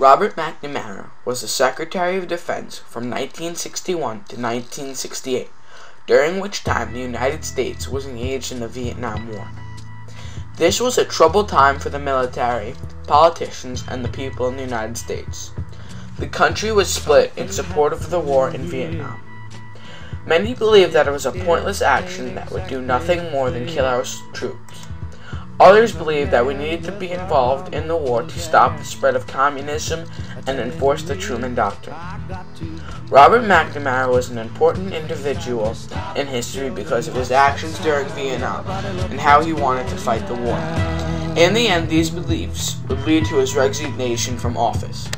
Robert McNamara was the Secretary of Defense from 1961 to 1968, during which time the United States was engaged in the Vietnam War. This was a troubled time for the military, politicians, and the people in the United States. The country was split in support of the war in Vietnam. Many believed that it was a pointless action that would do nothing more than kill our troops. Others believed that we needed to be involved in the war to stop the spread of communism and enforce the Truman Doctrine. Robert McNamara was an important individual in history because of his actions during Vietnam and how he wanted to fight the war. In the end, these beliefs would lead to his resignation from office.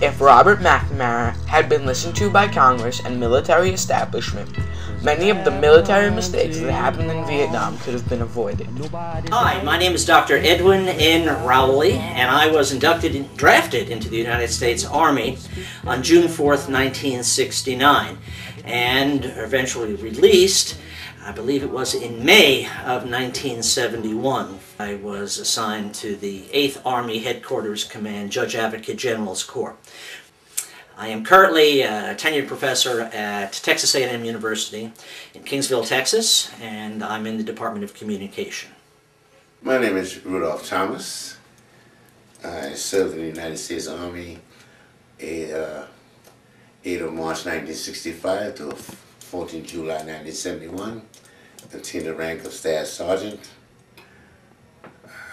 If Robert McNamara had been listened to by Congress and military establishment, many of the military mistakes that happened in Vietnam could have been avoided. Hi, my name is Dr. Edwin N. Rowley, and I was inducted, in, drafted into the United States Army on June 4th, 1969, and eventually released I believe it was in May of 1971. I was assigned to the 8th Army Headquarters Command Judge Advocate General's Corps. I am currently a tenured professor at Texas A&M University in Kingsville, Texas, and I'm in the Department of Communication. My name is Rudolph Thomas. I served in the United States Army a, uh, 8 of March 1965 to 14 July 1971, attained the rank of Staff Sergeant.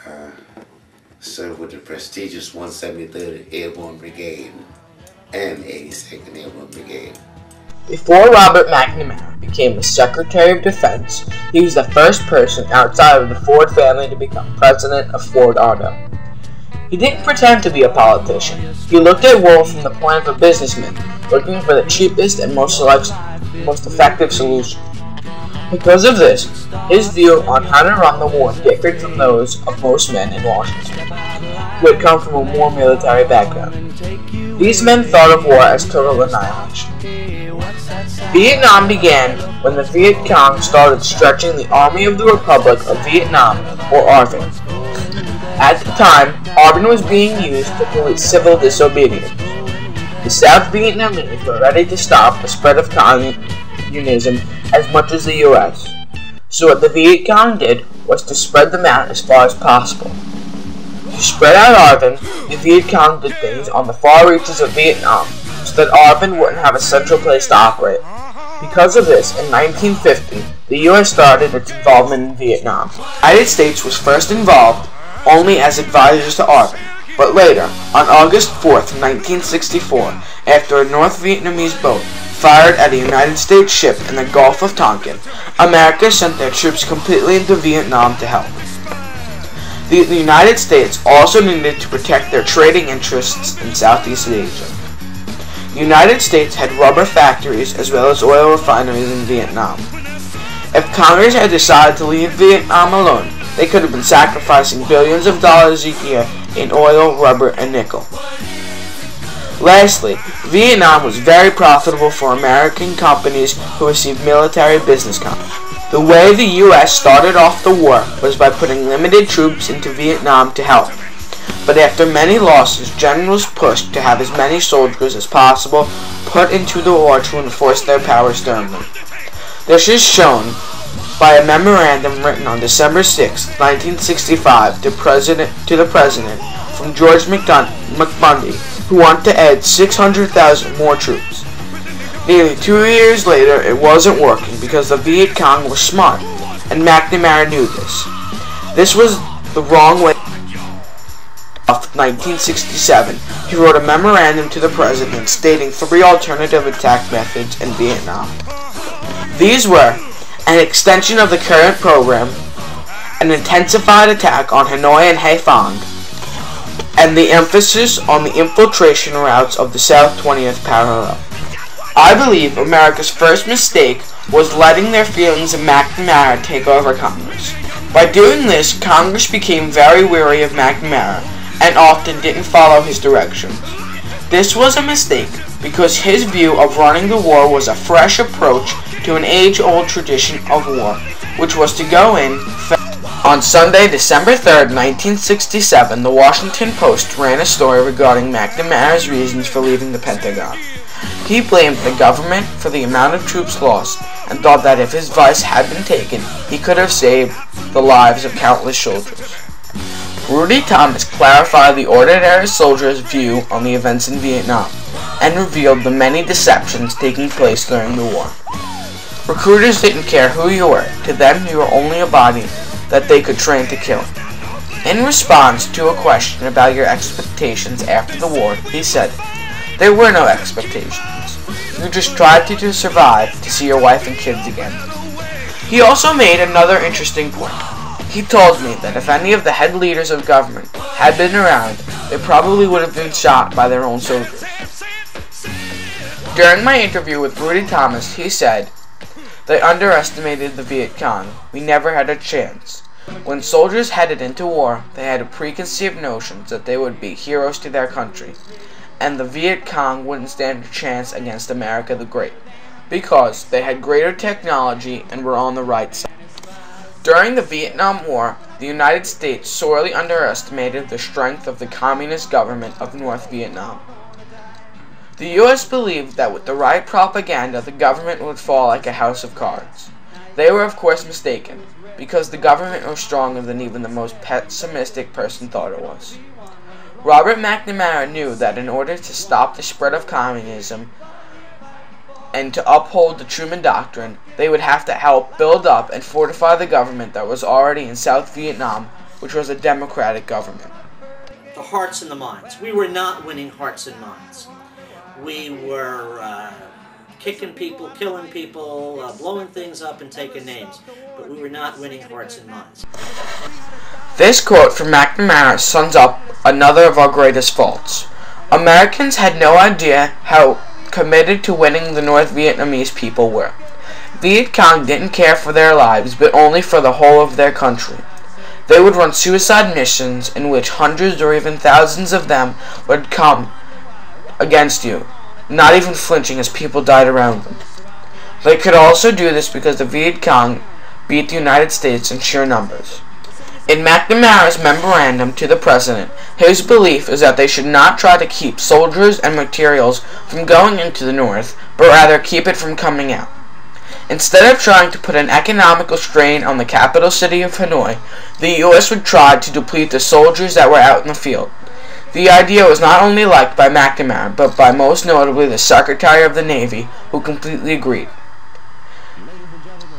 Uh, served with the prestigious 173rd Airborne Brigade and 82nd Airborne Brigade. Before Robert McNamara became the Secretary of Defense, he was the first person outside of the Ford family to become president of Ford Auto. He didn't pretend to be a politician. He looked at war from the point of a businessman, looking for the cheapest and most most effective solution. Because of this, his view on how to run the war differed from those of most men in Washington, who had come from a more military background. These men thought of war as total annihilation. Vietnam began when the Viet Cong started stretching the Army of the Republic of Vietnam, or ARVN. At the time, ARVN was being used to police civil disobedience. The South Vietnamese were ready to stop the spread of communism as much as the U.S. So what the Viet Cong did was to spread them out as far as possible. To spread out ARVN, the Viet Cong did things on the far reaches of Vietnam so that ARVN wouldn't have a central place to operate. Because of this, in 1950, the U.S. started its involvement in Vietnam. The United States was first involved only as advisors to ARVN, but later, on August 4, 1964, after a North Vietnamese boat fired at a United States ship in the Gulf of Tonkin, America sent their troops completely into Vietnam to help. The, the United States also needed to protect their trading interests in Southeast Asia. The United States had rubber factories as well as oil refineries in Vietnam. If Congress had decided to leave Vietnam alone, they could have been sacrificing billions of dollars a year in oil, rubber, and nickel. Lastly, Vietnam was very profitable for American companies who received military business contracts. The way the U.S. started off the war was by putting limited troops into Vietnam to help. But after many losses, generals pushed to have as many soldiers as possible put into the war to enforce their power sternly. This is shown by a memorandum written on December 6, 1965 to, President, to the President from George McBundy, who wanted to add 600,000 more troops. Nearly two years later, it wasn't working because the Viet Cong was smart, and McNamara knew this. This was the wrong way. Of 1967, he wrote a memorandum to the President stating three alternative attack methods in Vietnam. These were an extension of the current program, an intensified attack on Hanoi and Haiphong, and the emphasis on the infiltration routes of the South 20th parallel. I believe America's first mistake was letting their feelings of McNamara take over Congress. By doing this, Congress became very weary of McNamara and often didn't follow his directions. This was a mistake because his view of running the war was a fresh approach to an age-old tradition of war, which was to go in On Sunday, December 3, 1967, the Washington Post ran a story regarding McNamara's reasons for leaving the Pentagon. He blamed the government for the amount of troops lost and thought that if his advice had been taken, he could have saved the lives of countless soldiers. Rudy Thomas clarified the ordinary soldier's view on the events in Vietnam and revealed the many deceptions taking place during the war. Recruiters didn't care who you were. To them, you were only a body that they could train to kill. In response to a question about your expectations after the war, he said, There were no expectations. You just tried to, to survive to see your wife and kids again. He also made another interesting point. He told me that if any of the head leaders of government had been around, they probably would have been shot by their own soldiers. During my interview with Rudy Thomas, he said, They underestimated the Viet Cong. We never had a chance. When soldiers headed into war, they had a preconceived notions that they would be heroes to their country, and the Viet Cong wouldn't stand a chance against America the Great, because they had greater technology and were on the right side. During the Vietnam War, the United States sorely underestimated the strength of the communist government of North Vietnam. The U.S. believed that with the right propaganda, the government would fall like a house of cards. They were, of course, mistaken because the government was stronger than even the most pessimistic person thought it was. Robert McNamara knew that in order to stop the spread of communism and to uphold the Truman Doctrine, they would have to help build up and fortify the government that was already in South Vietnam, which was a democratic government. The hearts and the minds. We were not winning hearts and minds. We were uh, kicking people, killing people, uh, blowing things up, and taking names. But we were not winning hearts and minds. This quote from McNamara sums up another of our greatest faults. Americans had no idea how committed to winning the North Vietnamese people were. Viet Cong didn't care for their lives, but only for the whole of their country. They would run suicide missions in which hundreds or even thousands of them would come against you, not even flinching as people died around them. They could also do this because the Viet Cong beat the United States in sheer numbers. In McNamara's memorandum to the President, his belief is that they should not try to keep soldiers and materials from going into the North, but rather keep it from coming out. Instead of trying to put an economical strain on the capital city of Hanoi, the U.S. would try to deplete the soldiers that were out in the field. The idea was not only liked by McNamara, but by most notably the Secretary of the Navy, who completely agreed.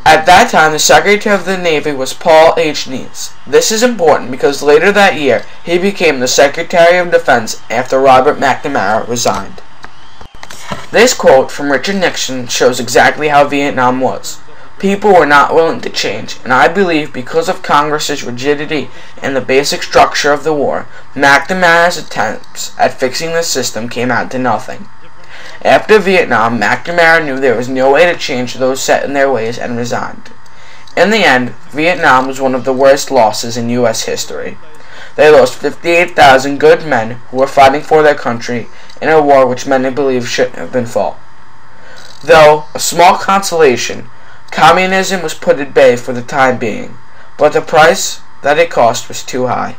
At that time, the Secretary of the Navy was Paul H. Nitze. This is important because later that year, he became the Secretary of Defense after Robert McNamara resigned. This quote from Richard Nixon shows exactly how Vietnam was. People were not willing to change, and I believe because of Congress's rigidity and the basic structure of the war, McNamara's attempts at fixing the system came out to nothing. After Vietnam, McNamara knew there was no way to change those set in their ways and resigned. In the end, Vietnam was one of the worst losses in U.S. history. They lost 58,000 good men who were fighting for their country in a war which many believe shouldn't have been fought. Though, a small consolation, communism was put at bay for the time being, but the price that it cost was too high.